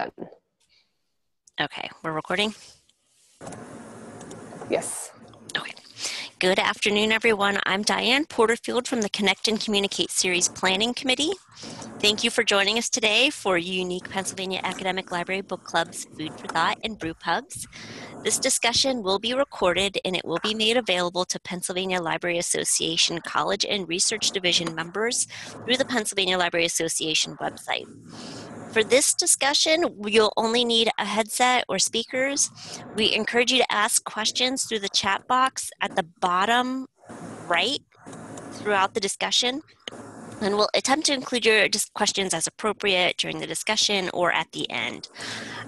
done. Okay, we're recording? Yes. Okay. Good afternoon, everyone. I'm Diane Porterfield from the Connect and Communicate Series Planning Committee. Thank you for joining us today for Unique Pennsylvania Academic Library Book Club's Food for Thought and Brew Pubs. This discussion will be recorded and it will be made available to Pennsylvania Library Association College and Research Division members through the Pennsylvania Library Association website. For this discussion, you'll only need a headset or speakers. We encourage you to ask questions through the chat box at the bottom right throughout the discussion. And we'll attempt to include your questions as appropriate during the discussion or at the end.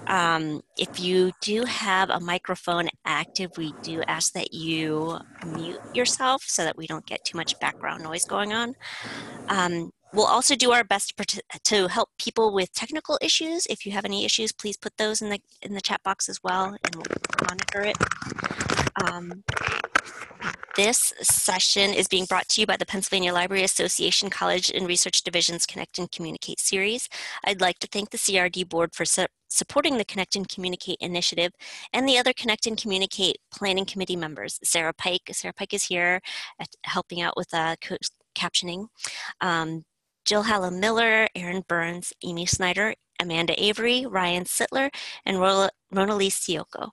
Um, if you do have a microphone active, we do ask that you mute yourself so that we don't get too much background noise going on. Um, We'll also do our best to help people with technical issues. If you have any issues, please put those in the in the chat box as well, and we'll monitor it. Um, this session is being brought to you by the Pennsylvania Library Association College and Research Division's Connect and Communicate series. I'd like to thank the CRD board for su supporting the Connect and Communicate initiative and the other Connect and Communicate planning committee members. Sarah Pike, Sarah Pike is here helping out with uh, captioning. Um, Jill Hallam Miller, Aaron Burns, Amy Snyder, Amanda Avery, Ryan Sittler, and Ronali Sioko.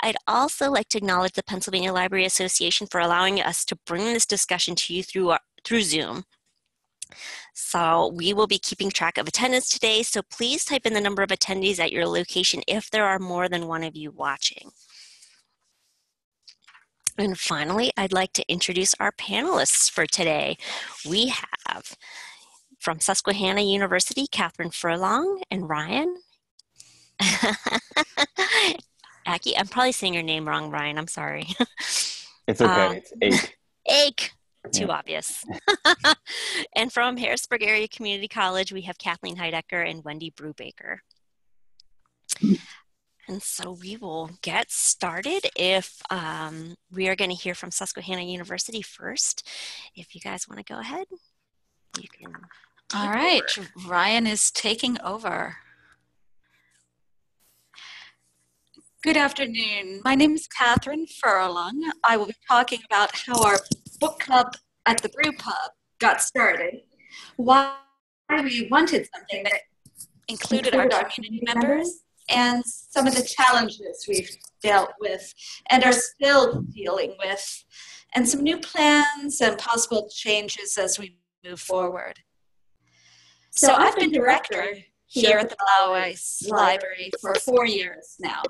I'd also like to acknowledge the Pennsylvania Library Association for allowing us to bring this discussion to you through, our, through Zoom. So we will be keeping track of attendance today, so please type in the number of attendees at your location if there are more than one of you watching. And finally, I'd like to introduce our panelists for today. We have from Susquehanna University, Catherine Furlong and Ryan. Aki, I'm probably saying your name wrong, Ryan. I'm sorry. It's okay. Um, it's Ake. Ake. Too yeah. obvious. and from Harrisburg Area Community College, we have Kathleen Heidecker and Wendy Brubaker. And so we will get started if um, we are going to hear from Susquehanna University first. If you guys want to go ahead, you can. All right, over. Ryan is taking over. Good afternoon. My name is Catherine Furlong. I will be talking about how our book club at the Brew Pub got started, why we wanted something that included, included our community members, and some of the challenges we've dealt with and are still dealing with, and some new plans and possible changes as we move forward. So I've been director here at the Blough-Weis Library for four years now.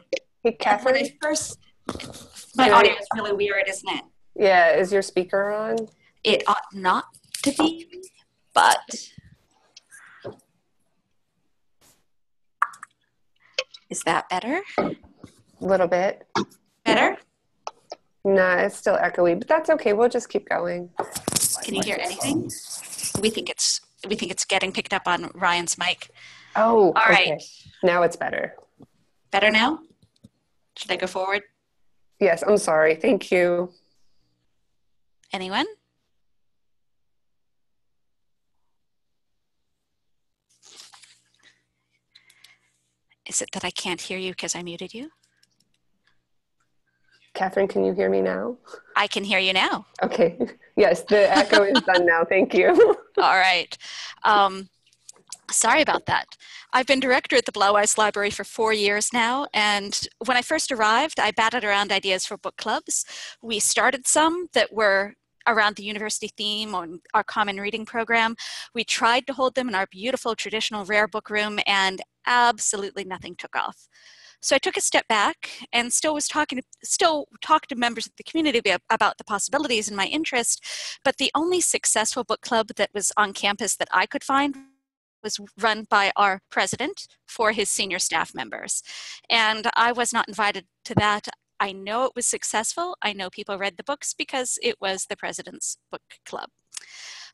Hey, When I first, my audio is really weird, isn't it? Yeah, is your speaker on? It ought not to be, but is that better? A little bit. Better? Nah, it's still echoey, but that's okay. We'll just keep going. Can you hear anything? We think it's we think it's getting picked up on Ryan's mic. Oh, all okay. right. Now it's better. Better now? Should I go forward? Yes, I'm sorry. Thank you. Anyone? Is it that I can't hear you because I muted you? Catherine, can you hear me now? I can hear you now. Okay. Yes, the echo is done now. Thank you. All right. Um, sorry about that. I've been director at the Blough-Weis Library for four years now, and when I first arrived, I batted around ideas for book clubs. We started some that were around the university theme on our common reading program. We tried to hold them in our beautiful traditional rare book room, and absolutely nothing took off. So I took a step back and still was talking, to, still talked to members of the community about the possibilities and my interest. But the only successful book club that was on campus that I could find was run by our president for his senior staff members. And I was not invited to that. I know it was successful. I know people read the books because it was the president's book club.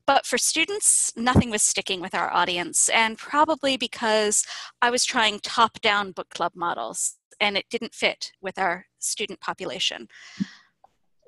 But for students, nothing was sticking with our audience, and probably because I was trying top down book club models and it didn't fit with our student population.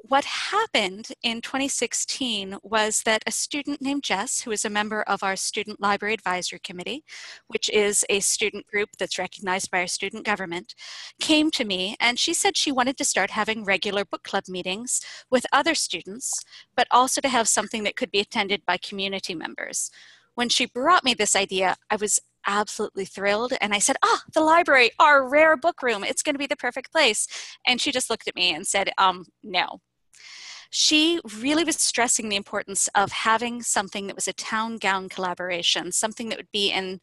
What happened in 2016 was that a student named Jess, who is a member of our Student Library Advisory Committee, which is a student group that's recognized by our student government, came to me and she said she wanted to start having regular book club meetings with other students, but also to have something that could be attended by community members. When she brought me this idea, I was absolutely thrilled. And I said, Ah, oh, the library, our rare book room, it's going to be the perfect place. And she just looked at me and said, um, No, she really was stressing the importance of having something that was a town gown collaboration, something that would be in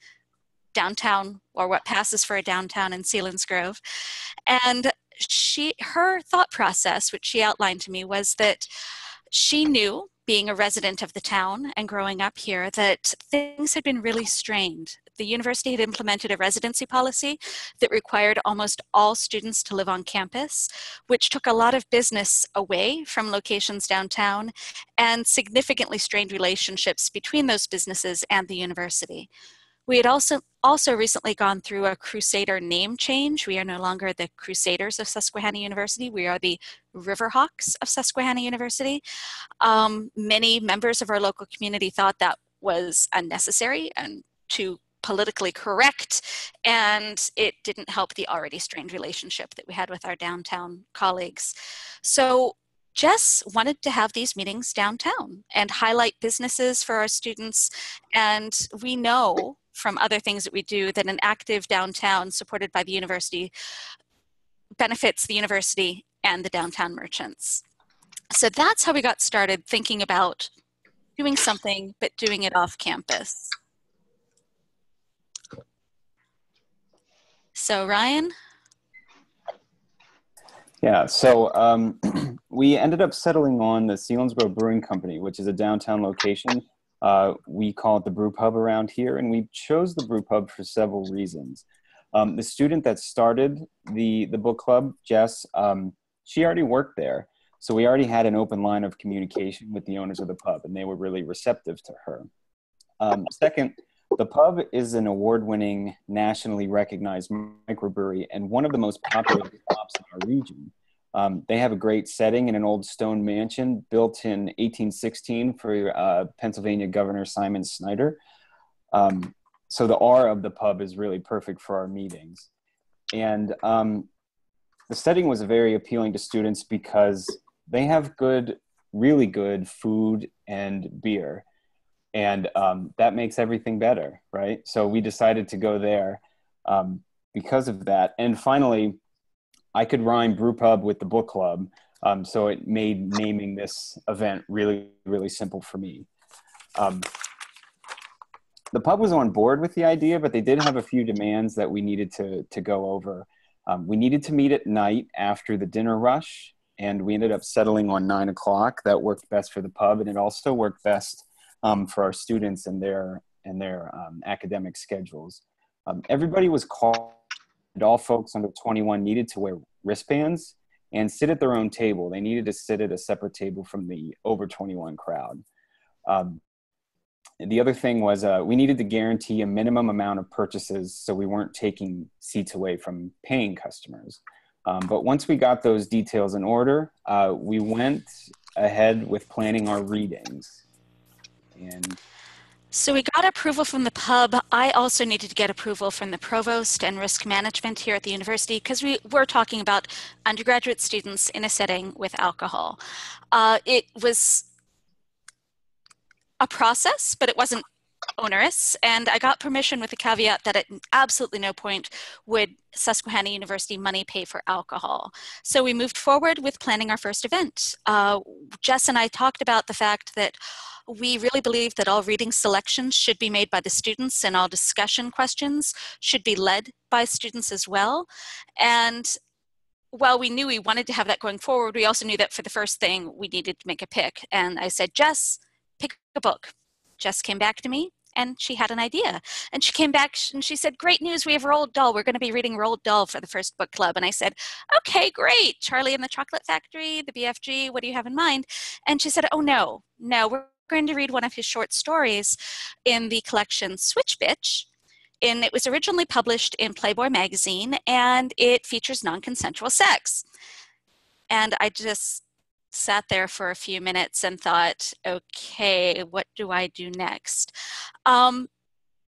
downtown or what passes for a downtown in Selinsgrove. And she her thought process, which she outlined to me, was that she knew being a resident of the town and growing up here that things had been really strained the university had implemented a residency policy that required almost all students to live on campus, which took a lot of business away from locations downtown and significantly strained relationships between those businesses and the university. We had also also recently gone through a Crusader name change. We are no longer the Crusaders of Susquehanna University. We are the Riverhawks of Susquehanna University. Um, many members of our local community thought that was unnecessary and too politically correct and it didn't help the already strained relationship that we had with our downtown colleagues. So Jess wanted to have these meetings downtown and highlight businesses for our students. And we know from other things that we do that an active downtown supported by the university benefits the university and the downtown merchants. So that's how we got started thinking about doing something, but doing it off campus. So Ryan? Yeah, so um, we ended up settling on the Selinsgrove Brewing Company, which is a downtown location. Uh, we call it the brew pub around here, and we chose the brew pub for several reasons. Um, the student that started the, the book club, Jess, um, she already worked there. So we already had an open line of communication with the owners of the pub, and they were really receptive to her. Um, second, the pub is an award winning, nationally recognized microbrewery and one of the most popular shops in our region. Um, they have a great setting in an old stone mansion built in 1816 for uh, Pennsylvania Governor Simon Snyder. Um, so the R of the pub is really perfect for our meetings. And um, the setting was very appealing to students because they have good, really good food and beer and um, that makes everything better right? So we decided to go there um, because of that. And finally i could rhyme brew pub with the book club um, so it made naming this event really really simple for me. Um, the pub was on board with the idea but they did have a few demands that we needed to, to go over. Um, we needed to meet at night after the dinner rush and we ended up settling on nine o'clock. That worked best for the pub and it also worked best um, for our students and their and their um, academic schedules. Um, everybody was called. All folks under 21 needed to wear wristbands and sit at their own table. They needed to sit at a separate table from the over 21 crowd. Um, the other thing was uh, we needed to guarantee a minimum amount of purchases so we weren't taking seats away from paying customers. Um, but once we got those details in order, uh, we went ahead with planning our readings. So we got approval from the pub. I also needed to get approval from the provost and risk management here at the university because we were talking about undergraduate students in a setting with alcohol. Uh, it was a process, but it wasn't onerous, and I got permission with the caveat that at absolutely no point would Susquehanna University money pay for alcohol. So we moved forward with planning our first event. Uh, Jess and I talked about the fact that we really believe that all reading selections should be made by the students and all discussion questions should be led by students as well. And while we knew we wanted to have that going forward, we also knew that for the first thing we needed to make a pick. And I said, Jess, pick a book. Jess came back to me and she had an idea. And she came back and she said, Great news, we have Roald Dahl. We're going to be reading Roald Dahl for the first book club. And I said, Okay, great. Charlie and the Chocolate Factory, the BFG, what do you have in mind? And she said, Oh, no, no, we're going to read one of his short stories in the collection Switch Bitch. And it was originally published in Playboy magazine and it features non consensual sex. And I just sat there for a few minutes and thought, okay, what do I do next? Um,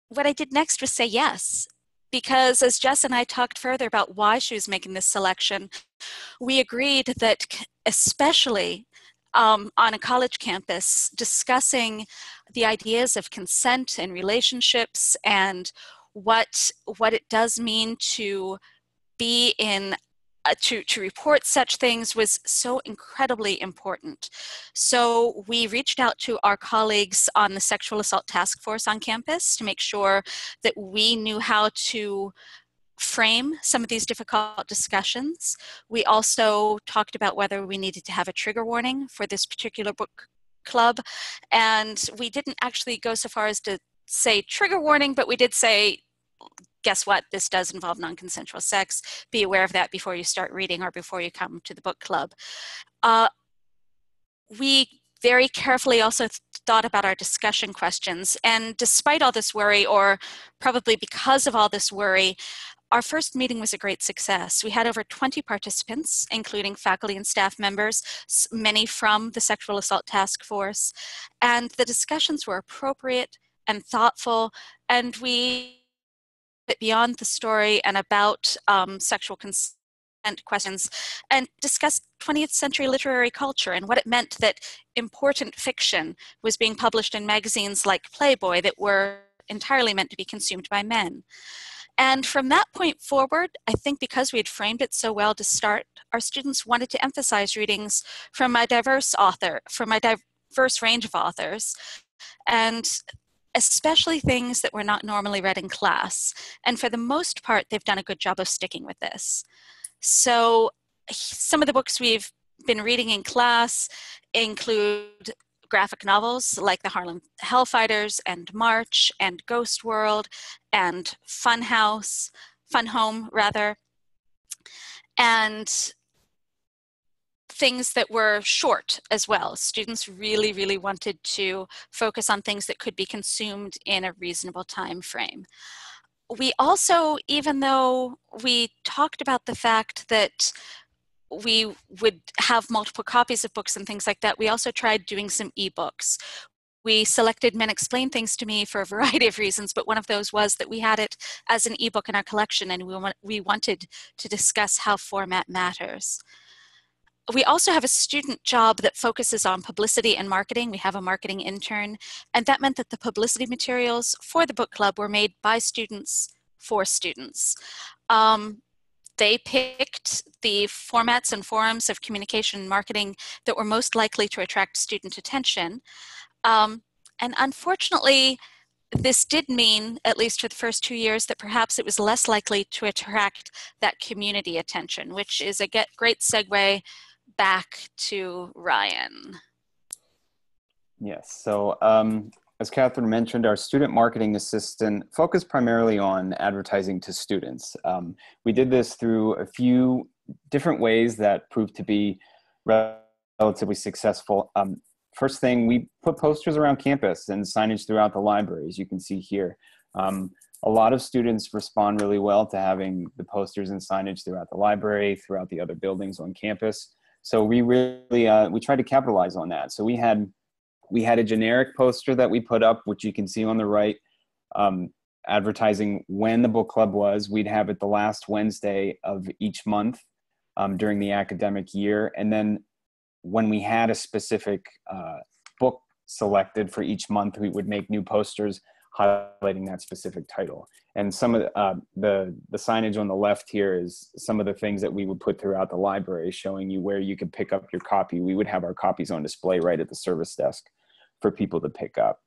what I did next was say yes. Because as Jess and I talked further about why she was making this selection, we agreed that, especially um, on a college campus, discussing the ideas of consent and relationships and what what it does mean to be in uh, to, to report such things was so incredibly important. So we reached out to our colleagues on the Sexual Assault Task Force on campus to make sure that we knew how to frame some of these difficult discussions. We also talked about whether we needed to have a trigger warning for this particular book club. And we didn't actually go so far as to say trigger warning, but we did say guess what? This does involve non consensual sex. Be aware of that before you start reading or before you come to the book club. Uh, we very carefully also thought about our discussion questions. And despite all this worry, or probably because of all this worry, our first meeting was a great success. We had over 20 participants, including faculty and staff members, many from the Sexual Assault Task Force, and the discussions were appropriate and thoughtful, and we went beyond the story and about um, sexual consent questions and discussed 20th century literary culture and what it meant that important fiction was being published in magazines like Playboy that were entirely meant to be consumed by men. And from that point forward, I think because we had framed it so well to start, our students wanted to emphasize readings from a diverse author, from a diverse range of authors. And especially things that were not normally read in class. And for the most part, they've done a good job of sticking with this. So, some of the books we've been reading in class include graphic novels like The Harlem Hellfighters and March and Ghost World and Fun House, Fun Home, rather. And things that were short as well. Students really, really wanted to focus on things that could be consumed in a reasonable time frame. We also, even though we talked about the fact that we would have multiple copies of books and things like that, we also tried doing some ebooks. We selected Men Explain Things to Me for a variety of reasons, but one of those was that we had it as an ebook in our collection and we, we wanted to discuss how format matters we also have a student job that focuses on publicity and marketing. We have a marketing intern, and that meant that the publicity materials for the book club were made by students for students. Um, they picked the formats and forums of communication and marketing that were most likely to attract student attention. Um, and unfortunately, this did mean, at least for the first two years, that perhaps it was less likely to attract that community attention, which is a great segue back to Ryan. Yes. So, um, as Catherine mentioned, our student marketing assistant focused primarily on advertising to students. Um, we did this through a few different ways that proved to be relatively successful. Um, first thing, we put posters around campus and signage throughout the library, as you can see here. Um, a lot of students respond really well to having the posters and signage throughout the library, throughout the other buildings on campus. So we really uh, we tried to capitalize on that. So we had we had a generic poster that we put up, which you can see on the right, um, advertising when the book club was. We'd have it the last Wednesday of each month um, during the academic year, and then when we had a specific uh, book selected for each month, we would make new posters highlighting that specific title. And some of the, uh, the, the signage on the left here is some of the things that we would put throughout the library, showing you where you could pick up your copy. We would have our copies on display right at the service desk for people to pick up.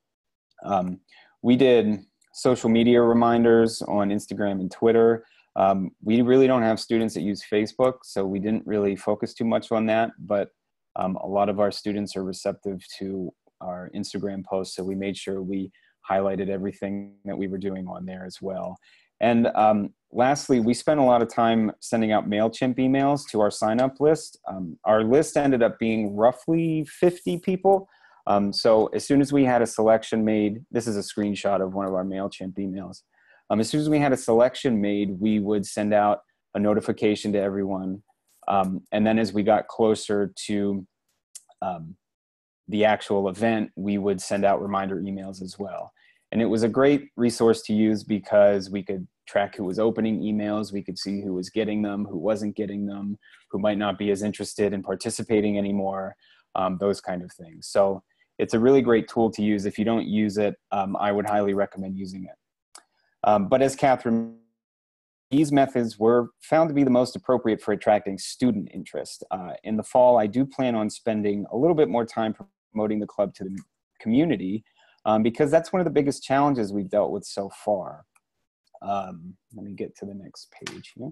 Um, we did social media reminders on Instagram and Twitter. Um, we really don't have students that use Facebook, so we didn't really focus too much on that. But um, a lot of our students are receptive to our Instagram posts, so we made sure we highlighted everything that we were doing on there as well. And um, lastly, we spent a lot of time sending out MailChimp emails to our sign up list. Um, our list ended up being roughly 50 people. Um, so as soon as we had a selection made, this is a screenshot of one of our MailChimp emails. Um, as soon as we had a selection made, we would send out a notification to everyone. Um, and then as we got closer to um, the actual event, we would send out reminder emails as well. And it was a great resource to use because we could track who was opening emails, we could see who was getting them, who wasn't getting them, who might not be as interested in participating anymore, um, those kind of things. So it's a really great tool to use. If you don't use it, um, I would highly recommend using it. Um, but as Catherine, these methods were found to be the most appropriate for attracting student interest. Uh, in the fall, I do plan on spending a little bit more time promoting the club to the community um, because that's one of the biggest challenges we've dealt with so far. Um, let me get to the next page here.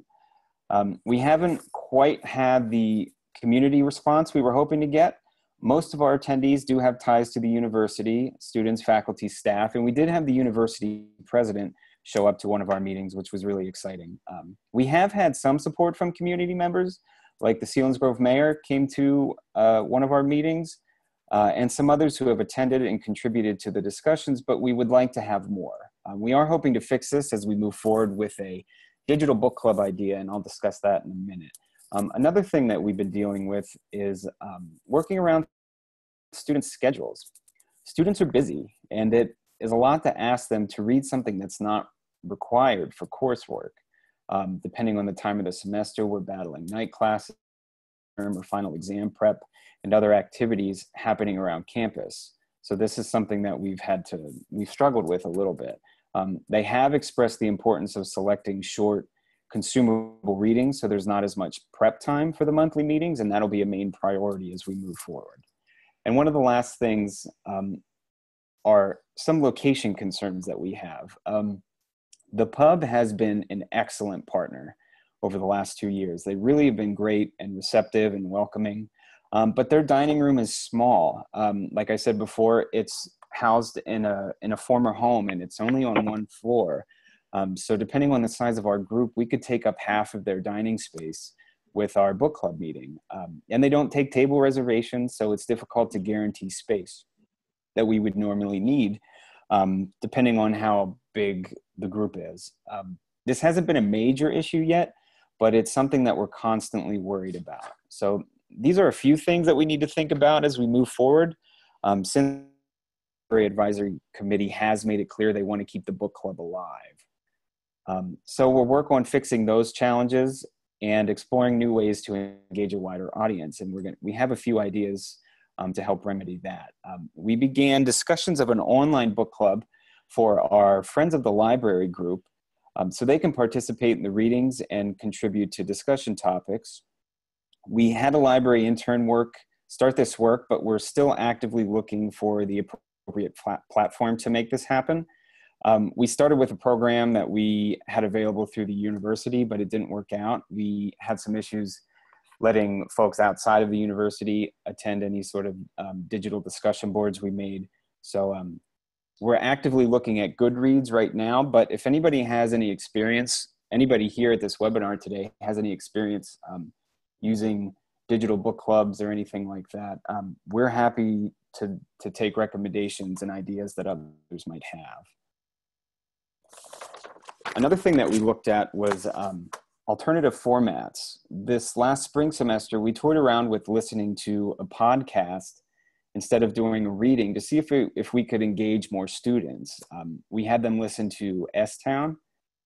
Um, we haven't quite had the community response we were hoping to get. Most of our attendees do have ties to the university, students, faculty, staff, and we did have the university president show up to one of our meetings, which was really exciting. Um, we have had some support from community members, like the Selinsgrove mayor came to uh, one of our meetings, uh, and some others who have attended and contributed to the discussions, but we would like to have more. Um, we are hoping to fix this as we move forward with a digital book club idea, and I'll discuss that in a minute. Um, another thing that we've been dealing with is um, working around students' schedules. Students are busy, and it is a lot to ask them to read something that's not required for coursework. Um, depending on the time of the semester, we're battling night classes or final exam prep and other activities happening around campus. So this is something that we've had to, we've struggled with a little bit. Um, they have expressed the importance of selecting short consumable readings so there's not as much prep time for the monthly meetings and that'll be a main priority as we move forward. And one of the last things um, are some location concerns that we have. Um, the pub has been an excellent partner over the last two years. They really have been great and receptive and welcoming. Um, but their dining room is small. Um, like I said before, it's housed in a in a former home and it's only on one floor. Um, so depending on the size of our group, we could take up half of their dining space with our book club meeting. Um, and they don't take table reservations, so it's difficult to guarantee space that we would normally need, um, depending on how big the group is. Um, this hasn't been a major issue yet, but it's something that we're constantly worried about. So these are a few things that we need to think about as we move forward. Um, since the advisory committee has made it clear they want to keep the book club alive. Um, so we'll work on fixing those challenges and exploring new ways to engage a wider audience. And we're going we have a few ideas um, to help remedy that. Um, we began discussions of an online book club for our Friends of the Library group um, so they can participate in the readings and contribute to discussion topics. We had a library intern work start this work, but we're still actively looking for the appropriate plat platform to make this happen. Um, we started with a program that we had available through the university, but it didn't work out. We had some issues letting folks outside of the university attend any sort of um, digital discussion boards we made. So um, we're actively looking at Goodreads right now, but if anybody has any experience, anybody here at this webinar today has any experience um, using digital book clubs or anything like that, um, we're happy to, to take recommendations and ideas that others might have. Another thing that we looked at was um, alternative formats. This last spring semester, we toured around with listening to a podcast instead of doing a reading to see if, it, if we could engage more students. Um, we had them listen to S-Town,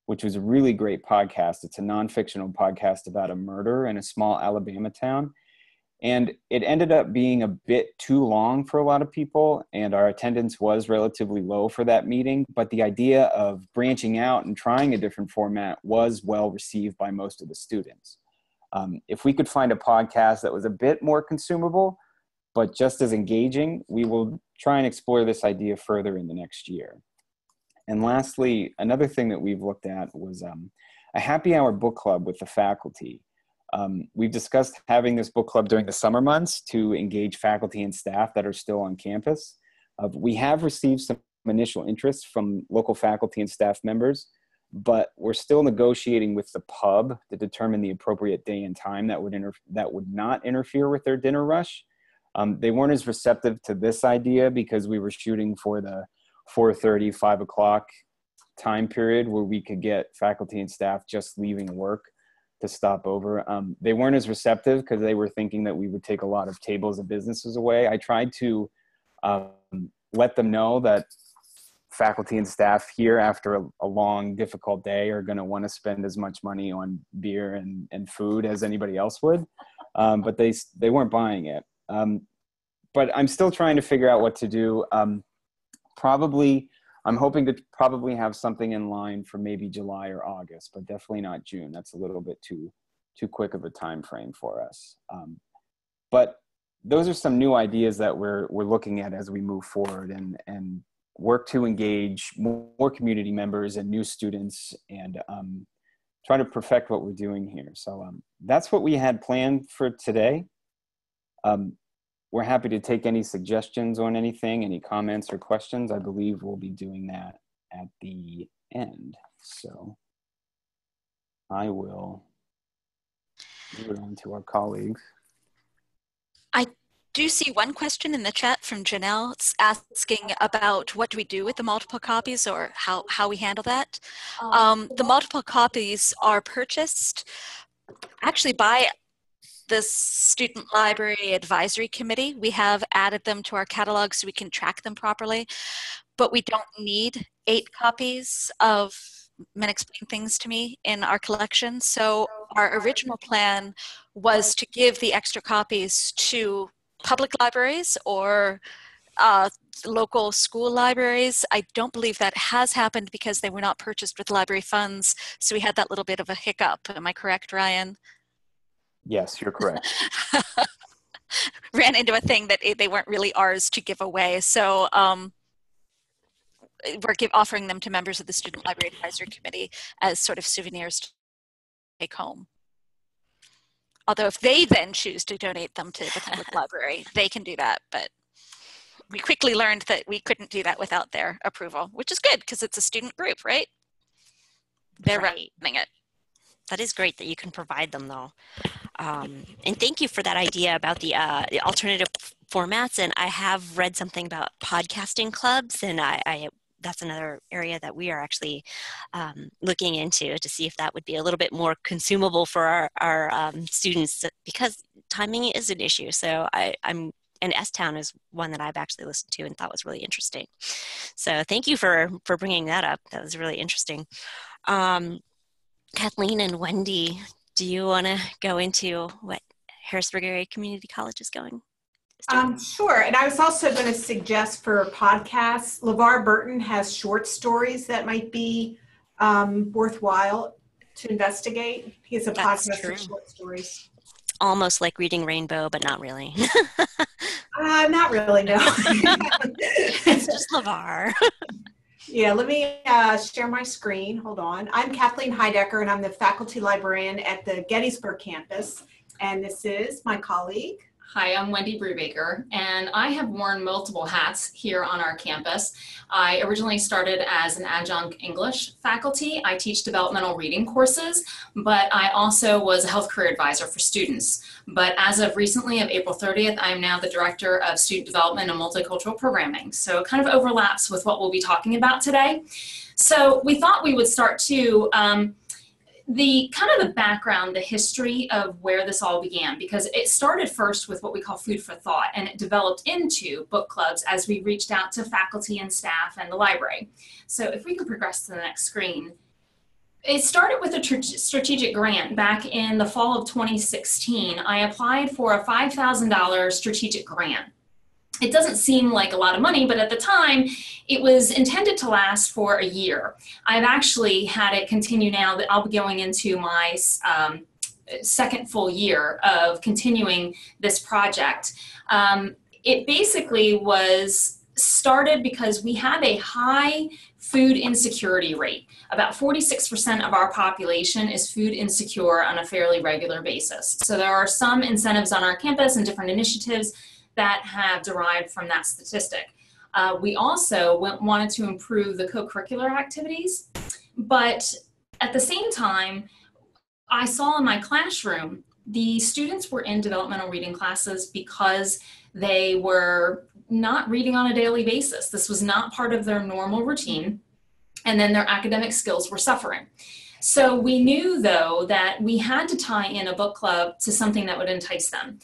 which was a really great podcast. It's a non-fictional podcast about a murder in a small Alabama town. And it ended up being a bit too long for a lot of people, and our attendance was relatively low for that meeting. But the idea of branching out and trying a different format was well received by most of the students. Um, if we could find a podcast that was a bit more consumable, but just as engaging, we will try and explore this idea further in the next year. And lastly, another thing that we've looked at was um, a happy hour book club with the faculty. Um, we've discussed having this book club during the summer months to engage faculty and staff that are still on campus. Uh, we have received some initial interest from local faculty and staff members, but we're still negotiating with the pub to determine the appropriate day and time that would, that would not interfere with their dinner rush. Um, they weren't as receptive to this idea because we were shooting for the 4.30, 5 o'clock time period where we could get faculty and staff just leaving work to stop over. Um, they weren't as receptive because they were thinking that we would take a lot of tables and businesses away. I tried to um, let them know that faculty and staff here after a, a long difficult day are going to want to spend as much money on beer and, and food as anybody else would um, but they they weren't buying it um, but i'm still trying to figure out what to do um, probably i'm hoping to probably have something in line for maybe july or august but definitely not june that's a little bit too too quick of a time frame for us um, but those are some new ideas that we're we're looking at as we move forward and and work to engage more community members and new students and um, try to perfect what we're doing here. So um, that's what we had planned for today. Um, we're happy to take any suggestions on anything, any comments or questions. I believe we'll be doing that at the end. So I will move it on to our colleagues. I do see one question in the chat from Janelle it's asking about what do we do with the multiple copies or how, how we handle that. Um, the multiple copies are purchased actually by the Student Library Advisory Committee. We have added them to our catalog so we can track them properly, but we don't need eight copies of Men Explain Things to Me in our collection. So our original plan was to give the extra copies to public libraries or uh, local school libraries. I don't believe that has happened because they were not purchased with library funds. So we had that little bit of a hiccup. Am I correct, Ryan? Yes, you're correct. Ran into a thing that they weren't really ours to give away. So um, we're give, offering them to members of the Student Library Advisory Committee as sort of souvenirs to take home. Although if they then choose to donate them to the public library, they can do that. But we quickly learned that we couldn't do that without their approval, which is good because it's a student group, right? They're Right. running it. That is great that you can provide them though. Um, and thank you for that idea about the, uh, the alternative formats. And I have read something about podcasting clubs, and I, I that's another area that we are actually um, looking into to see if that would be a little bit more consumable for our, our um, students because timing is an issue. So I, I'm and S Town is one that I've actually listened to and thought was really interesting. So thank you for for bringing that up. That was really interesting. Um, Kathleen and Wendy, do you want to go into what Harrisburg Area Community College is going? Um, sure. And I was also going to suggest for podcasts, LeVar Burton has short stories that might be um, worthwhile to investigate. He has a That's podcast true. of short stories. Almost like reading Rainbow, but not really. Uh, not really, no. it's just LeVar. Yeah, let me uh, share my screen. Hold on. I'm Kathleen Heidecker, and I'm the faculty librarian at the Gettysburg campus. And this is my colleague. Hi, I'm Wendy Brubaker, and I have worn multiple hats here on our campus. I originally started as an adjunct English faculty. I teach developmental reading courses, but I also was a health career advisor for students. But as of recently, of April 30th, I am now the director of student development and multicultural programming. So it kind of overlaps with what we'll be talking about today. So we thought we would start to um, the kind of the background, the history of where this all began, because it started first with what we call food for thought, and it developed into book clubs as we reached out to faculty and staff and the library. So if we can progress to the next screen. It started with a tr- strategic grant back in the fall of 2016. I applied for a $5,000 strategic grant. It doesn't seem like a lot of money, but at the time, it was intended to last for a year. I've actually had it continue now that I'll be going into my um, second full year of continuing this project. Um, it basically was started because we have a high food insecurity rate. About 46% of our population is food insecure on a fairly regular basis. So there are some incentives on our campus and different initiatives that have derived from that statistic. Uh, we also went, wanted to improve the co-curricular activities, but at the same time, I saw in my classroom the students were in developmental reading classes because they were not reading on a daily basis. This was not part of their normal routine, and then their academic skills were suffering. So we knew though that we had to tie in a book club to something that would entice them.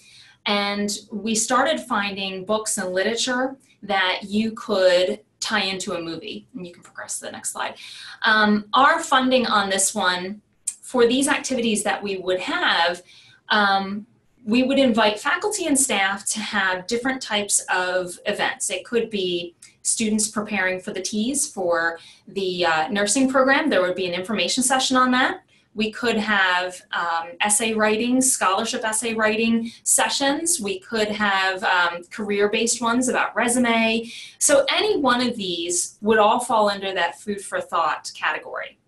And we started finding books and literature that you could tie into a movie. And you can progress to the next slide. Um, our funding on this one for these activities that we would have, um, we would invite faculty and staff to have different types of events. It could be students preparing for the TEAS for the uh, nursing program. There would be an information session on that. We could have um, essay writing, scholarship essay writing sessions. We could have um, career based ones about resume. So, any one of these would all fall under that food for thought category.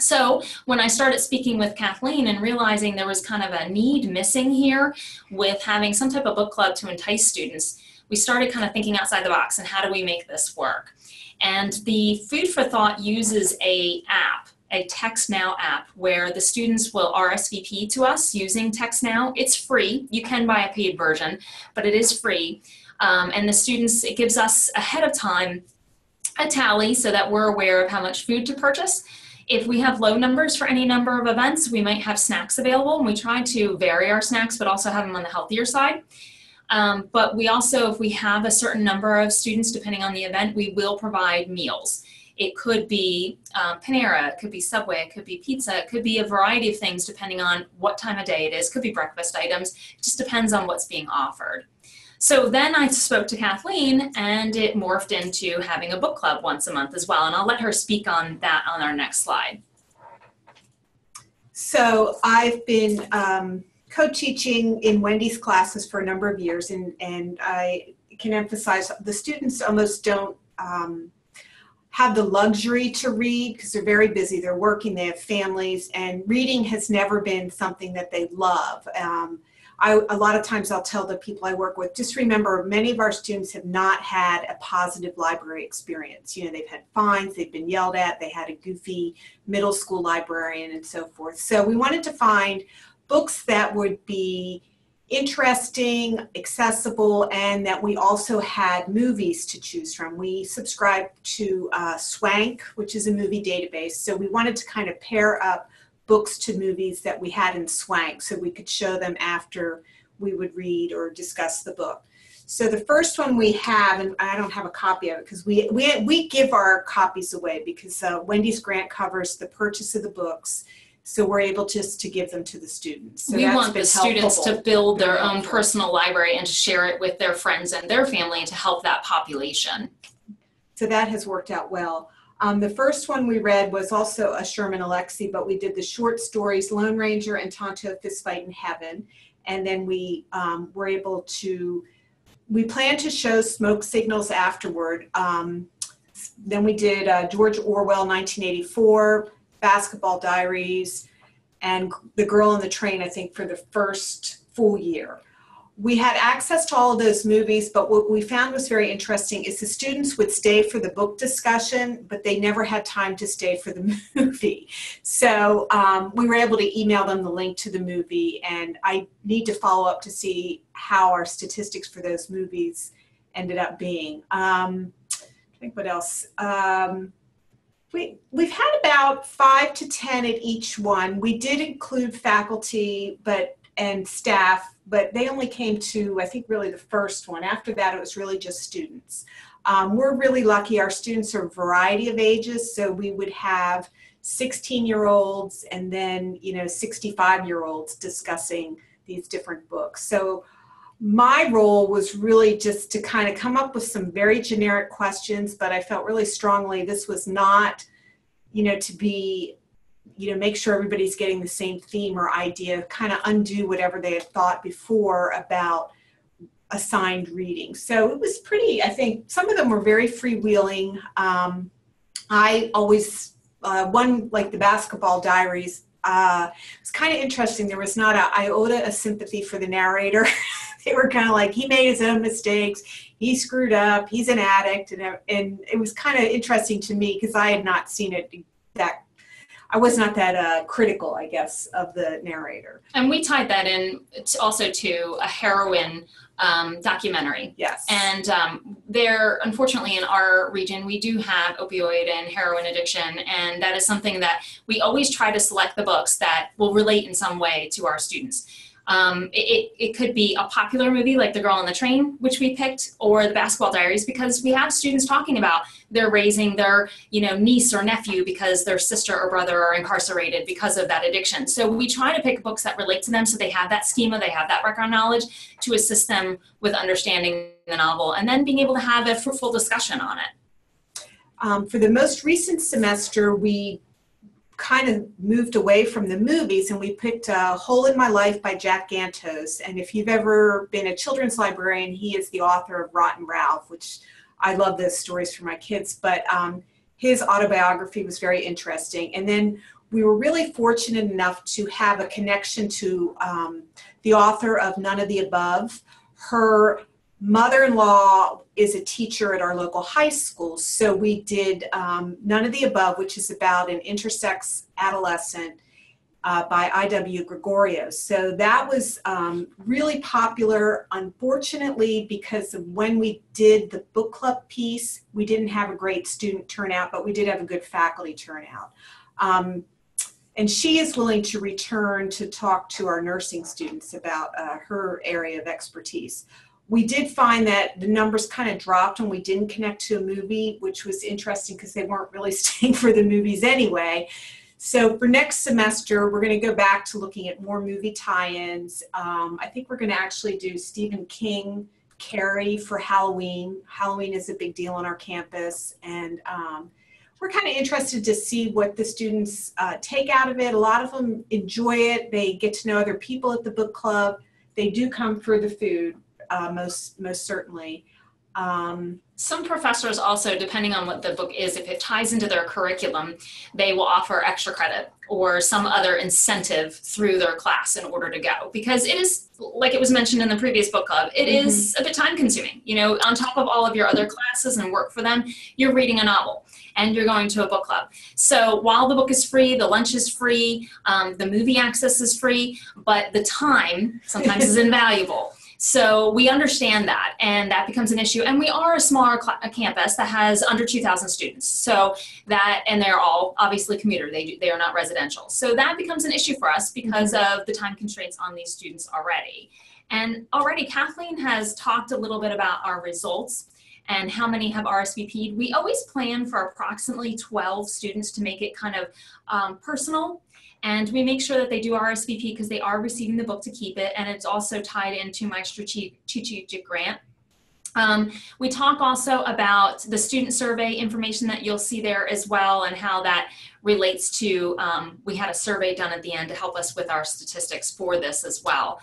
So, when I started speaking with Kathleen and realizing there was kind of a need missing here with having some type of book club to entice students, we started kind of thinking outside the box and how do we make this work? And the Food for Thought uses a app a TextNow app where the students will RSVP to us using TextNow. It's free. You can buy a paid version, but it is free. Um, and the students, it gives us ahead of time a tally so that we're aware of how much food to purchase. If we have low numbers for any number of events, we might have snacks available, and we try to vary our snacks but also have them on the healthier side. Um, but we also, if we have a certain number of students, depending on the event, we will provide meals. It could be um, Panera, it could be Subway, it could be pizza, it could be a variety of things depending on what time of day it is. It could be breakfast items. It just depends on what's being offered. So then I spoke to Kathleen and it morphed into having a book club once a month as well. And I'll let her speak on that on our next slide. So I've been um, co-teaching in Wendy's classes for a number of years and, and I can emphasize the students almost don't um, have the luxury to read because they're very busy. They're working, they have families, and reading has never been something that they love. Um, I, a lot of times I'll tell the people I work with, just remember many of our students have not had a positive library experience. You know, they've had fines, they've been yelled at, they had a goofy middle school librarian and so forth. So we wanted to find books that would be interesting, accessible, and that we also had movies to choose from. We subscribed to uh, Swank, which is a movie database. So we wanted to kind of pair up books to movies that we had in Swank so we could show them after we would read or discuss the book. So the first one we have, and I don't have a copy of it because we, we, we give our copies away because uh, Wendy's grant covers the purchase of the books so we're able just to give them to the students. So we want the students helpful. to build their Very own helpful. personal library and to share it with their friends and their family to help that population. So that has worked out well. Um, the first one we read was also a Sherman Alexie, but we did the short stories Lone Ranger and Tonto Fistfight in Heaven. And then we um, were able to, we plan to show smoke signals afterward. Um, then we did uh, George Orwell 1984, Basketball Diaries, and The Girl on the Train, I think, for the first full year. We had access to all of those movies, but what we found was very interesting is the students would stay for the book discussion, but they never had time to stay for the movie. So um, we were able to email them the link to the movie, and I need to follow up to see how our statistics for those movies ended up being. Um, I think what else? Um, we, we've had about five to 10 at each one. We did include faculty but and staff, but they only came to, I think, really the first one. After that, it was really just students. Um, we're really lucky. Our students are a variety of ages, so we would have 16 year olds and then, you know, 65 year olds discussing these different books. So my role was really just to kind of come up with some very generic questions, but I felt really strongly this was not, you know, to be, you know, make sure everybody's getting the same theme or idea, kind of undo whatever they had thought before about assigned reading. So it was pretty, I think some of them were very freewheeling. Um, I always, uh, one like the basketball diaries, uh, it's kind of interesting. There was not a iota of sympathy for the narrator. they were kind of like he made his own mistakes he screwed up he's an addict and, and it was kind of interesting to me because i had not seen it that I was not that uh, critical, I guess, of the narrator. And we tied that in also to a heroin um, documentary. Yes. And um, there, unfortunately, in our region, we do have opioid and heroin addiction, and that is something that we always try to select the books that will relate in some way to our students. Um, it, it could be a popular movie like The Girl on the Train, which we picked, or The Basketball Diaries, because we have students talking about they're raising their you know niece or nephew because their sister or brother are incarcerated because of that addiction. So we try to pick books that relate to them, so they have that schema, they have that background knowledge to assist them with understanding the novel, and then being able to have a fruitful discussion on it. Um, for the most recent semester, we kind of moved away from the movies and we picked uh, Hole in My Life by Jack Gantos. And if you've ever been a children's librarian, he is the author of Rotten Ralph, which I love those stories for my kids. But um, his autobiography was very interesting. And then we were really fortunate enough to have a connection to um, the author of None of the Above. Her mother-in-law is a teacher at our local high school so we did um, none of the above which is about an intersex adolescent uh, by I. W. Gregorio. So that was um, really popular. Unfortunately because when we did the book club piece we didn't have a great student turnout but we did have a good faculty turnout. Um, and she is willing to return to talk to our nursing students about uh, her area of expertise we did find that the numbers kind of dropped when we didn't connect to a movie, which was interesting because they weren't really staying for the movies anyway. So for next semester, we're going to go back to looking at more movie tie-ins. Um, I think we're going to actually do Stephen King, Carrie for Halloween. Halloween is a big deal on our campus, and um, we're kind of interested to see what the students uh, take out of it. A lot of them enjoy it. They get to know other people at the book club. They do come for the food uh, most most certainly. Um, Some professors also, depending on what the book is, if it ties into their curriculum, they will offer extra credit or some other incentive through their class in order to go. Because it is, like it was mentioned in the previous book club, it mm-hmm. is a bit time consuming. You know, on top of all of your other classes and work for them, you're reading a novel and you're going to a book club. So while the book is free, the lunch is free, um, the movie access is free, but the time sometimes is invaluable. So we understand that, and that becomes an issue. And we are a smaller cl- a campus that has under 2,000 students. So that, and they're all obviously commuter. They do, they are not residential. So that becomes an issue for us because of the time constraints on these students already. And already Kathleen has talked a little bit about our results and how many have RSVP'd. We always plan for approximately 12 students to make it kind of um, personal and we make sure that they do RSVP because they are receiving the book to keep it, and it's also tied into my strategic grant. Um, we talk also about the student survey information that you'll see there as well and how that relates to, um, we had a survey done at the end to help us with our statistics for this as well.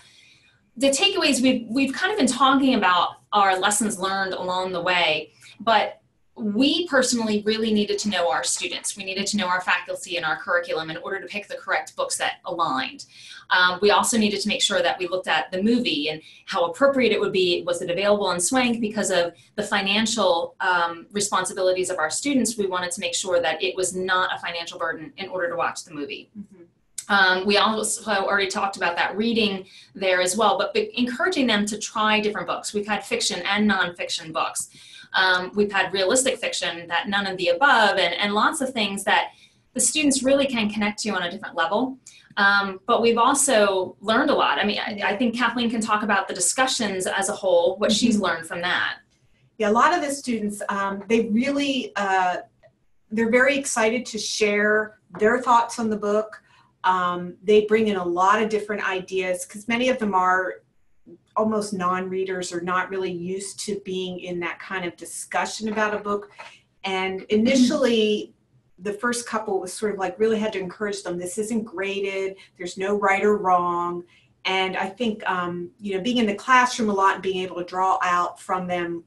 The takeaways, we've, we've kind of been talking about our lessons learned along the way, but we personally really needed to know our students. We needed to know our faculty and our curriculum in order to pick the correct books that aligned. Um, we also needed to make sure that we looked at the movie and how appropriate it would be. Was it available in Swank? Because of the financial um, responsibilities of our students, we wanted to make sure that it was not a financial burden in order to watch the movie. Mm-hmm. Um, we also already talked about that reading there as well, but encouraging them to try different books. We've had fiction and nonfiction books. Um, we've had realistic fiction, that none of the above, and, and lots of things that the students really can connect to on a different level. Um, but we've also learned a lot. I mean, I, I, think Kathleen can talk about the discussions as a whole, what mm-hmm. she's learned from that. Yeah, a lot of the students, um, they really, uh, they're very excited to share their thoughts on the book. Um, they bring in a lot of different ideas because many of them are almost non-readers are not really used to being in that kind of discussion about a book. And initially the first couple was sort of like really had to encourage them this isn't graded there's no right or wrong. And i think um, you know being in the classroom a lot and being able to draw out from them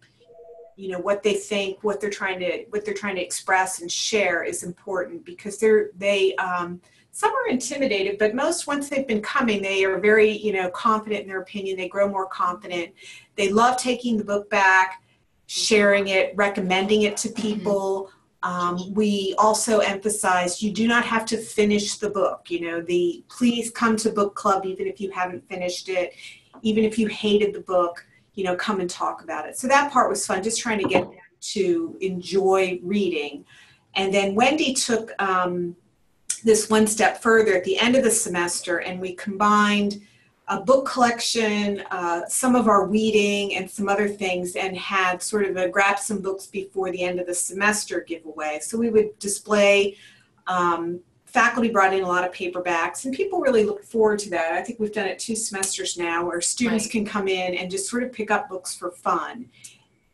you know what they think what they're trying to what they're trying to express and share is important because they're they um, some are intimidated, but most once they've been coming, they are very, you know, confident in their opinion. They grow more confident. They love taking the book back, sharing it, recommending it to mm-hmm. people. Um, we also emphasized you do not have to finish the book. You know, the please come to book club even if you haven't finished it, even if you hated the book. You know, come and talk about it. So that part was fun, just trying to get them to enjoy reading. And then Wendy took um, this one step further at the end of the semester, and we combined a book collection, uh, some of our reading, and some other things, and had sort of a grab some books before the end of the semester giveaway. So we would display. Um, faculty brought in a lot of paperbacks, and people really look forward to that. I think we've done it two semesters now, where students Right. can come in and just sort of pick up books for fun.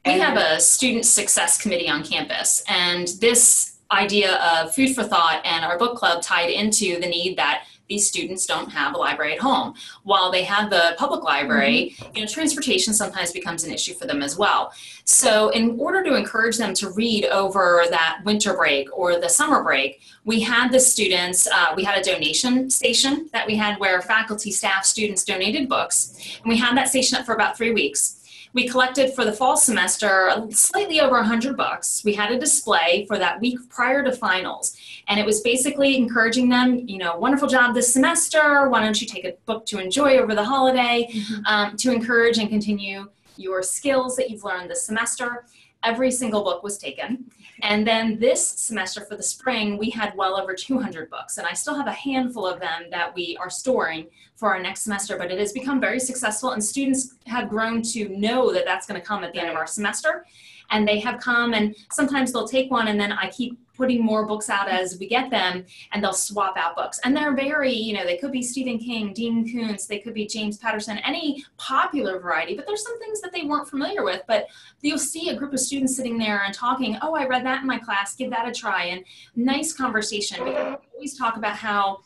We And- have a student success committee on campus, and this idea of food for thought and our book club tied into the need that these students don't have a library at home. While they have the public library, you know, transportation sometimes becomes an issue for them as well. So, in order to encourage them to read over that winter break or the summer break, we had the students, uh, we had a donation station that we had where faculty, staff, students donated books, and we had that station up for about three weeks we collected for the fall semester slightly over 100 bucks. We had a display for that week prior to finals. And it was basically encouraging them you know wonderful job this semester. Why don't you take a book to enjoy over the holiday? Um, to encourage and continue your skills that you've learned this semester. Every single book was taken. And then this semester for the spring we had well over 200 books and i still have a handful of them that we are storing for our next semester, but it has become very successful, and students have grown to know that that's going to come at the end of our semester. And they have come, and sometimes they'll take one, and then I keep putting more books out as we get them, and they'll swap out books. And they're very, you know, they could be Stephen King, Dean Koontz, they could be James Patterson, any popular variety, but there's some things that they weren't familiar with. But you'll see a group of students sitting there and talking, oh, I read that in my class, give that a try, and nice conversation. We always talk about how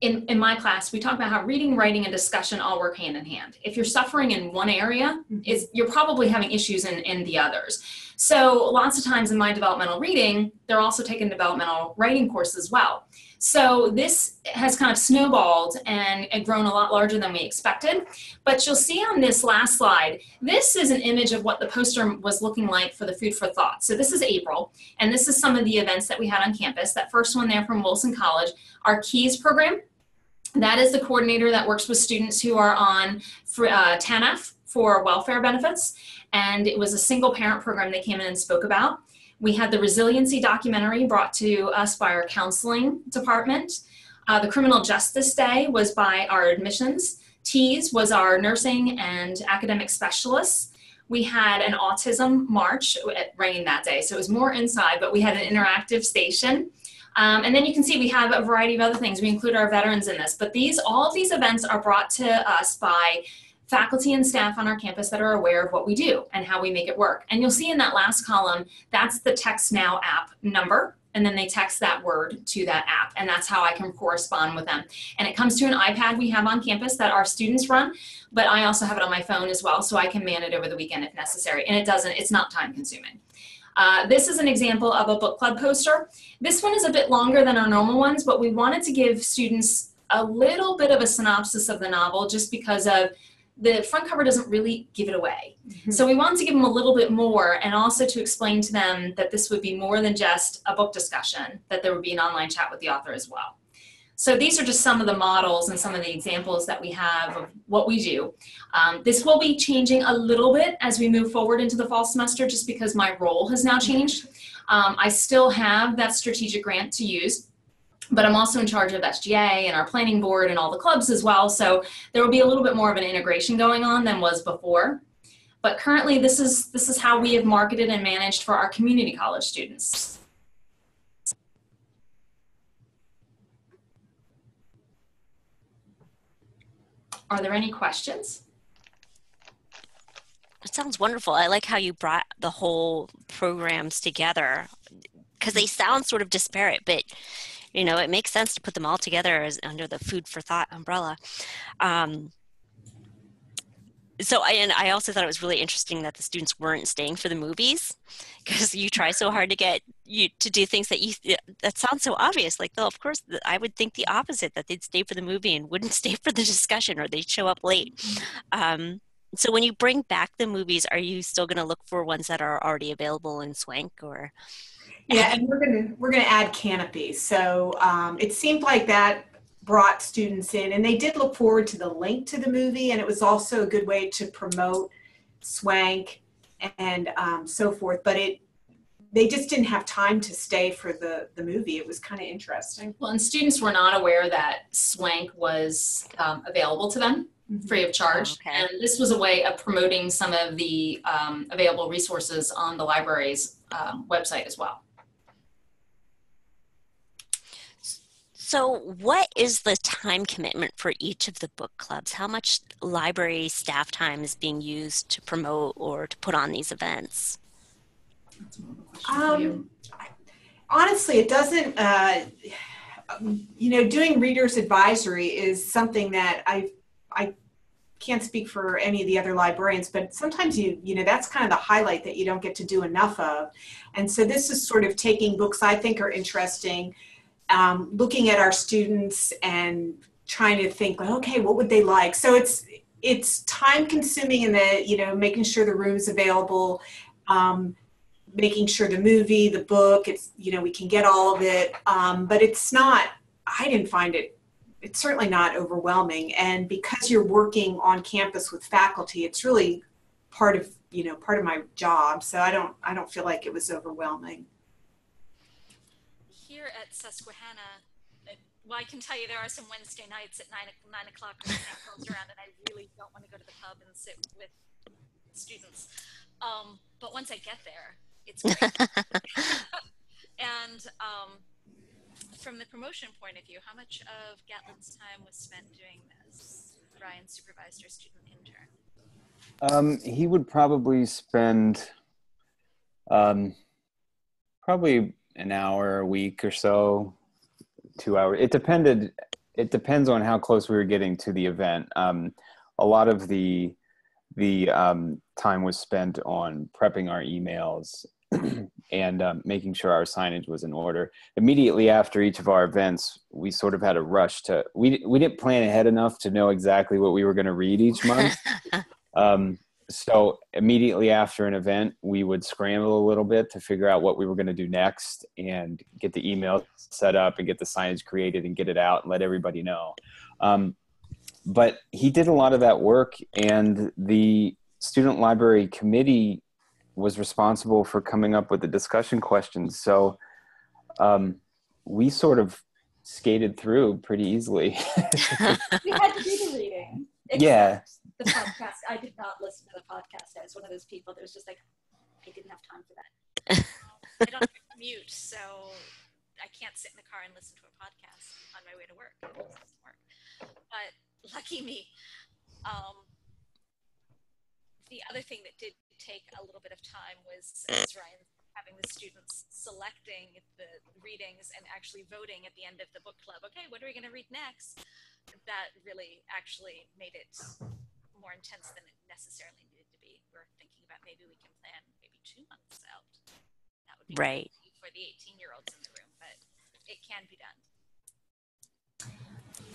in, in my class, we talk about how reading, writing, and discussion all work hand in hand. If you're suffering in one area, mm-hmm. is you're probably having issues in, in the others. So lots of times in my developmental reading, they're also taking developmental writing course as well. So this has kind of snowballed and, and grown a lot larger than we expected. But you'll see on this last slide, this is an image of what the poster was looking like for the Food for Thought. So this is April, and this is some of the events that we had on campus. That first one there from Wilson College, our KEYS program. That is the coordinator that works with students who are on uh, TANF for welfare benefits. And it was a single parent program they came in and spoke about. We had the resiliency documentary brought to us by our counseling department. Uh, the criminal justice day was by our admissions. TEAS was our nursing and academic specialists. We had an autism march. It rained that day, so it was more inside, but we had an interactive station. Um, and then you can see we have a variety of other things. We include our veterans in this, but these all of these events are brought to us by faculty and staff on our campus that are aware of what we do and how we make it work. And you'll see in that last column, that's the Text Now app number. And then they text that word to that app. And that's how I can correspond with them. And it comes to an iPad we have on campus that our students run, but I also have it on my phone as well, so I can man it over the weekend if necessary. And it doesn't, it's not time consuming. Uh, this is an example of a book club poster. This one is a bit longer than our normal ones, but we wanted to give students a little bit of a synopsis of the novel just because of the front cover doesn't really give it away. So we wanted to give them a little bit more and also to explain to them that this would be more than just a book discussion, that there would be an online chat with the author as well. So these are just some of the models and some of the examples that we have of what we do. Um, this will be changing a little bit as we move forward into the fall semester just because my role has now changed. Um, I still have that strategic grant to use, but I'm also in charge of SGA and our planning board and all the clubs as well. So there will be a little bit more of an integration going on than was before. But currently, this is this is how we have marketed and managed for our community college students. Are there any questions? It sounds wonderful. I like how you brought the whole programs together because they sound sort of disparate, but you know it makes sense to put them all together as under the food for thought umbrella. Um, so I, and I also thought it was really interesting that the students weren't staying for the movies because you try so hard to get you to do things that you that sounds so obvious like though of course I would think the opposite that they'd stay for the movie and wouldn't stay for the discussion or they'd show up late um, so when you bring back the movies are you still going to look for ones that are already available in swank or Yeah, and we're gonna we're gonna add Kanopy. So um, it seemed like that brought students in, and they did look forward to the link to the movie, and it was also a good way to promote Swank and um, so forth. But it they just didn't have time to stay for the the movie. It was kind of interesting. Well, and students were not aware that Swank was um, available to them free of charge. Okay. And this was a way of promoting some of the um, available resources on the library's um, website as well. So, what is the time commitment for each of the book clubs? How much library staff time is being used to promote or to put on these events? Um, honestly, it doesn't. Uh, you know, doing readers advisory is something that I I can't speak for any of the other librarians, but sometimes you you know that's kind of the highlight that you don't get to do enough of, and so this is sort of taking books I think are interesting, um, looking at our students and trying to think, okay, what would they like? So it's it's time consuming in the you know making sure the room's available. Um, making sure the movie, the book, it's you know we can get all of it, um, but it's not. I didn't find it. It's certainly not overwhelming, and because you're working on campus with faculty, it's really part of you know part of my job. So I don't I don't feel like it was overwhelming. Here at Susquehanna, uh, well, I can tell you there are some Wednesday nights at nine, nine o'clock when the camp rolls around, and I really don't want to go to the pub and sit with students. Um, but once I get there, it's great. and um, from the promotion point of view, how much of Gatlin's time was spent doing this? Ryan supervised our student intern. Um, he would probably spend um, probably an hour a week or so, two hours. It depended. It depends on how close we were getting to the event. Um, a lot of the the um, time was spent on prepping our emails and um, making sure our signage was in order. Immediately after each of our events, we sort of had a rush to. We we didn't plan ahead enough to know exactly what we were going to read each month. Um, so immediately after an event, we would scramble a little bit to figure out what we were going to do next and get the email set up and get the signage created and get it out and let everybody know. Um, but he did a lot of that work, and the student library committee was responsible for coming up with the discussion questions. So um, we sort of skated through pretty easily. we had to do the reading. Yeah. The podcast. I did not listen to the podcast. I was one of those people that was just like, I didn't have time for that. I don't commute, so I can't sit in the car and listen to a podcast on my way to work. Work. But lucky me. Um, the other thing that did take a little bit of time was, as Ryan having the students selecting the readings and actually voting at the end of the book club. Okay, what are we going to read next? That really actually made it more intense than it necessarily needed to be. We're thinking about maybe we can plan maybe two months out. That would be Right. for the 18 year olds in the room, but it can be done.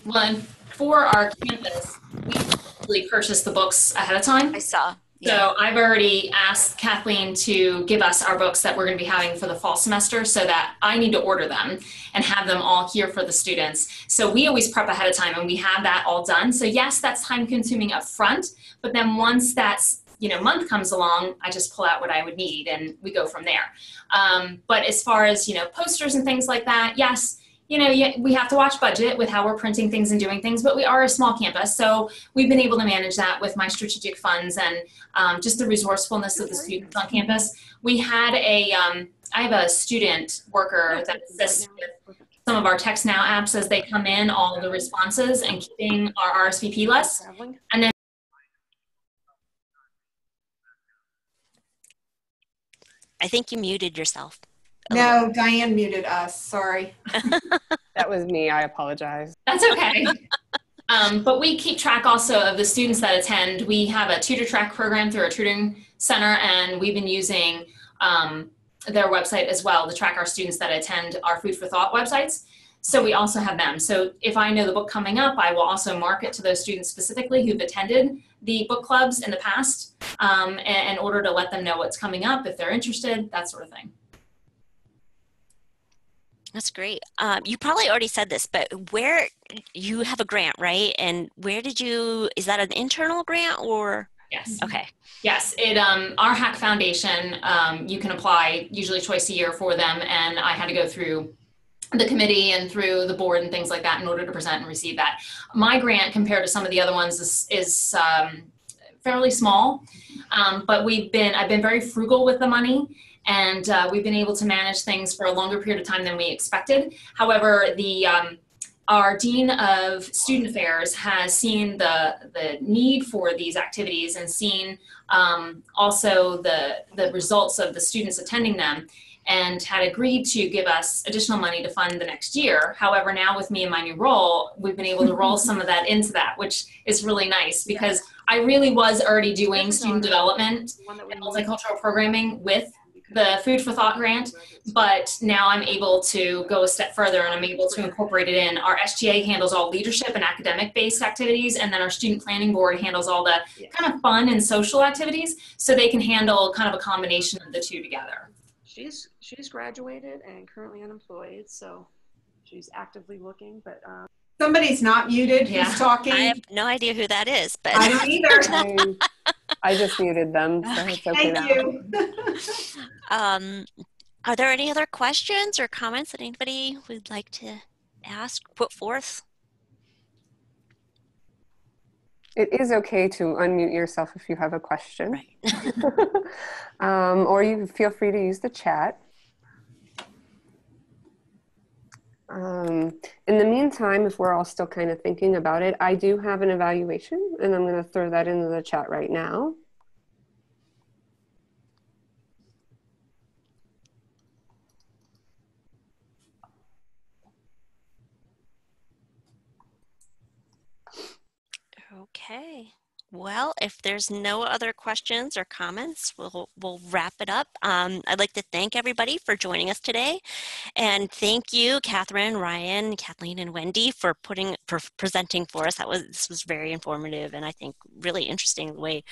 Well, and for our campus, we usually purchase the books ahead of time. I saw. So I've already asked Kathleen to give us our books that we're going to be having for the fall semester so that I need to order them and have them all here for the students. So we always prep ahead of time and we have that all done. So yes, that's time consuming up front, but then once that's you know month comes along, I just pull out what I would need and we go from there. Um, but as far as you know posters and things like that, yes, you know, we have to watch budget with how we're printing things and doing things, but we are a small campus, so we've been able to manage that with my strategic funds and um, just the resourcefulness of the students on campus. We had a, um, I have a student worker that assists with some of our text now apps as they come in, all the responses and keeping our RSVP list. And then I think you muted yourself. A No, Diane muted us. Sorry. That was me. I apologize. That's okay. um, but we keep track also of the students that attend. We have a TutorTrac program through our tutoring center, and we've been using um, their website as well to track our students that attend our Food for Thought websites. So we also have them. So if I know the book coming up, I will also mark it to those students specifically who've attended the book clubs in the past um, in, in order to let them know what's coming up if they're interested, that sort of thing. That's great. Um, you probably already said this, but where you have a grant, right? And where did you? Is that an internal grant or? Yes. Okay. Yes, it um our HACC Foundation um you can apply usually twice a year for them and I had to go through the committee and through the board and things like that in order to present and receive that. My grant compared to some of the other ones is is um, fairly small, um, but we've been I've been very frugal with the money and uh, we've been able to manage things for a longer period of time than we expected. However, the um, our dean of student affairs has seen the the need for these activities and seen um, also the the results of the students attending them and had agreed to give us additional money to fund the next year. However, now with me in my new role, we've been able to roll some of that into that, which is really nice because I really was already doing student development and multicultural programming with the Food for Thought grant, but now I'm able to go a step further and I'm able to incorporate it in. Our SGA handles all leadership and academic based activities, and then our student planning board handles all the kind of fun and social activities so they can handle kind of a combination of the two together. She's she's graduated and currently unemployed, so she's actively looking. But um, Somebody's not muted. Yeah. Who's talking? I have no idea who that is, but I don't either. I, I just muted them, so it's okay Thank now. you. um, are there any other questions or comments that anybody would like to ask, put forth? It is okay to unmute yourself if you have a question. Right. um, or you feel free to use the chat. Um, in the meantime, if we're all still kind of thinking about it, I do have an evaluation and I'm going to throw that into the chat right now. Okay. Well, if there's no other questions or comments, we'll we'll wrap it up. Um, I'd like to thank everybody for joining us today, and thank you, Catherine, Ryan, Kathleen, and Wendy for putting for presenting for us. That was this was very informative and I think really interesting the way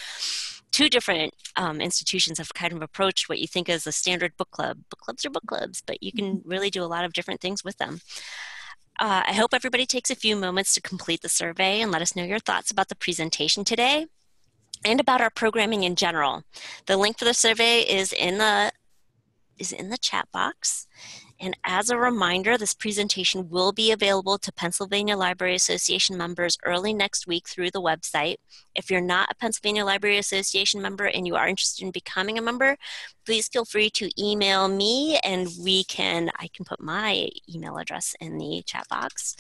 two different um, institutions have kind of approached what you think is a standard book club. Book clubs are book clubs, but you can really do a lot of different things with them. Uh, I hope everybody takes a few moments to complete the survey and let us know your thoughts about the presentation today and about our programming in general. The link for the survey is in the is in the chat box. And as a reminder, this presentation will be available to Pennsylvania Library Association members early next week through the website. If you're not a Pennsylvania Library Association member and you are interested in becoming a member, please feel free to email me and we can, I can put my email address in the chat box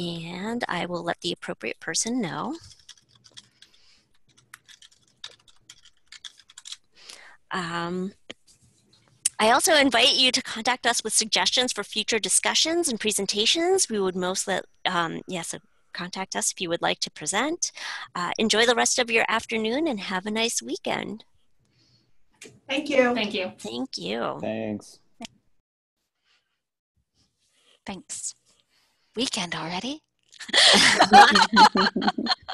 and I will let the appropriate person know. Um, I also invite you to contact us with suggestions for future discussions and presentations. We would most let, um, yes, contact us if you would like to present. Uh, enjoy the rest of your afternoon and have a nice weekend. Thank you. Thank you. Thank you. Thanks. thanks. Weekend already?